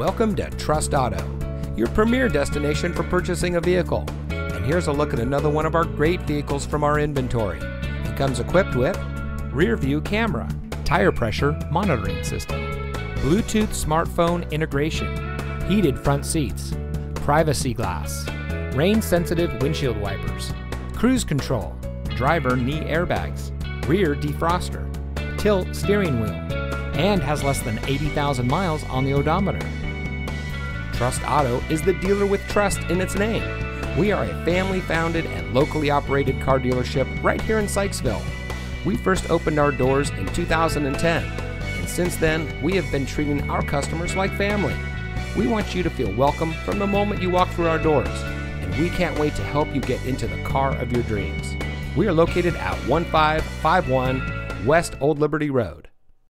Welcome to Trust Auto, your premier destination for purchasing a vehicle. And here's a look at another one of our great vehicles from our inventory. It comes equipped with rear view camera, tire pressure monitoring system, Bluetooth smartphone integration, heated front seats, privacy glass, rain sensitive windshield wipers, cruise control, driver knee airbags, rear defroster, tilt steering wheel, and has less than 80,000 miles on the odometer. Trust Auto is the dealer with trust in its name. We are a family founded and locally operated car dealership right here in Sykesville. We first opened our doors in 2010, and since then, we have been treating our customers like family. We want you to feel welcome from the moment you walk through our doors, and we can't wait to help you get into the car of your dreams. We are located at 1551 West Old Liberty Road.